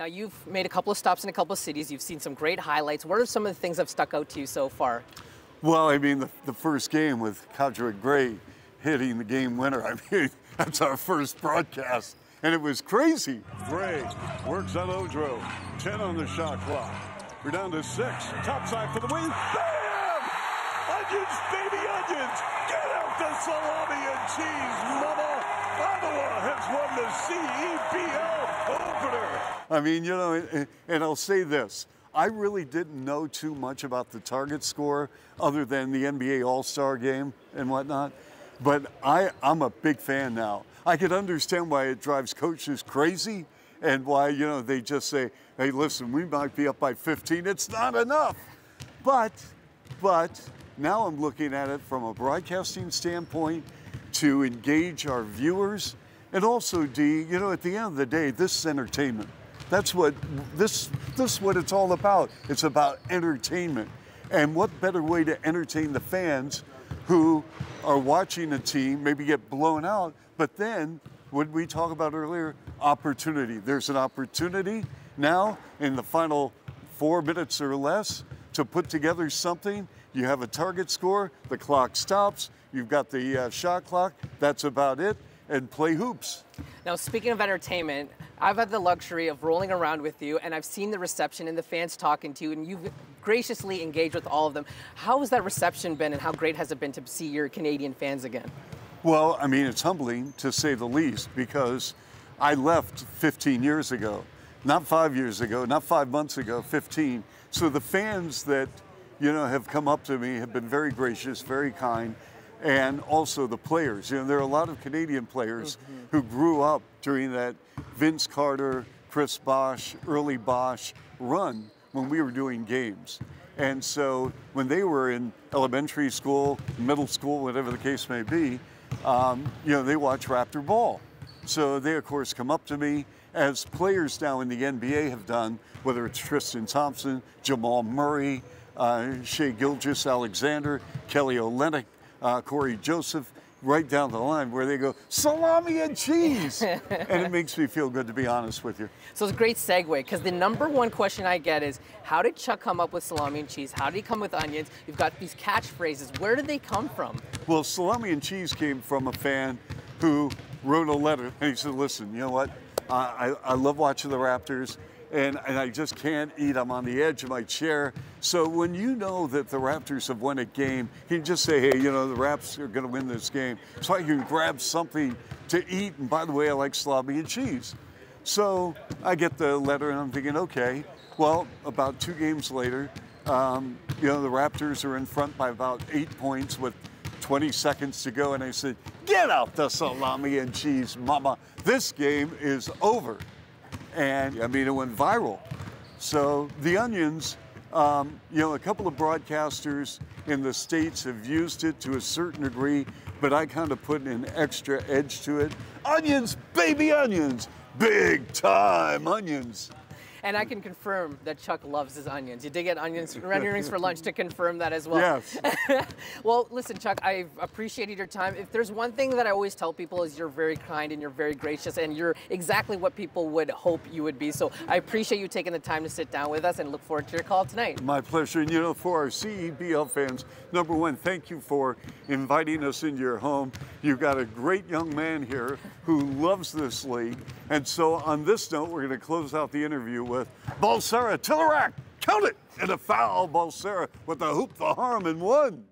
Now, you've made a couple of stops in a couple of cities. You've seen some great highlights. What are some of the things that have stuck out to you so far? Well, I mean, the, the first game with Kadre Gray hitting the game winner, I mean, that's our first broadcast, and it was crazy. Gray works on Odro. 10 on the shot clock. We're down to six. Top side for the win. Bam! Onions, baby onions! Get out the salami and cheese, mama! Ottawa has won the CEBL opener. I mean, you know, and, and I'll say this. I really didn't know too much about the target score other than the NBA All-Star game and whatnot. But I, I'm a big fan now. I can understand why it drives coaches crazy and why, you know, they just say, hey, listen, we might be up by 15. It's not enough. But, but now I'm looking at it from a broadcasting standpoint to engage our viewers. And also, D, you know, at the end of the day, this is entertainment. That's what this this is what it's all about. It's about entertainment. And what better way to entertain the fans who are watching a team maybe get blown out, but then what we talked about earlier, opportunity. There's an opportunity now in the final four minutes or less to put together something. You have a target score, the clock stops, you've got the uh, shot clock, that's about it, and play hoops. Now, speaking of entertainment, I've had the luxury of rolling around with you, and I've seen the reception and the fans talking to you, and you've graciously engaged with all of them. How has that reception been, and how great has it been to see your Canadian fans again? Well, I mean, it's humbling to say the least because I left 15 years ago, not five years ago, not five months ago, 15. So the fans that, you know, have come up to me have been very gracious, very kind, and also the players. You know, there are a lot of Canadian players mm -hmm. who grew up during that Vince Carter, Chris Bosh, early Bosh run when we were doing games. And so when they were in elementary school, middle school, whatever the case may be, um, you know, they watch Raptor ball. So they, of course, come up to me as players now in the NBA have done, whether it's Tristan Thompson, Jamal Murray, uh, Shai Gilgeous-Alexander, Kelly Olynyk, uh, Cory Joseph, right down the line where they go, salami and cheese. and it makes me feel good, to be honest with you. So it's a great segue, because the number one question I get is, how did Chuck come up with salami and cheese? How did he come with onions? You've got these catchphrases. Where did they come from? Well, salami and cheese came from a fan who wrote a letter, and he said, listen, you know what? I, I love watching the Raptors and, and I just can't eat. I'm on the edge of my chair. So when you know that the Raptors have won a game, you can just say, hey, you know, the Raps are going to win this game. So I can grab something to eat. And by the way, I like salami and cheese. So I get the letter and I'm thinking, okay, well, about two games later, um, you know, the Raptors are in front by about eight points with 20 seconds to go. And I said, get out the salami and cheese, mama. This game is over and I mean, it went viral. So the onions, um, you know, a couple of broadcasters in the States have used it to a certain degree, but I kind of put an extra edge to it. Onions, baby onions, big time onions. And I can confirm that Chuck loves his onions. You did get onions, onion rings for lunch to confirm that as well. Yes. well, listen, Chuck, I've appreciated your time. If there's one thing that I always tell people is you're very kind and you're very gracious and you're exactly what people would hope you would be. So I appreciate you taking the time to sit down with us and look forward to your call tonight. My pleasure. And you know, for our CEBL fans, number one, thank you for inviting us into your home. You've got a great young man here who loves this league. And so on this note, we're going to close out the interview with Bulsara, Tillerack, count it, and a foul, Bulsara with the hoop, the harm, and one.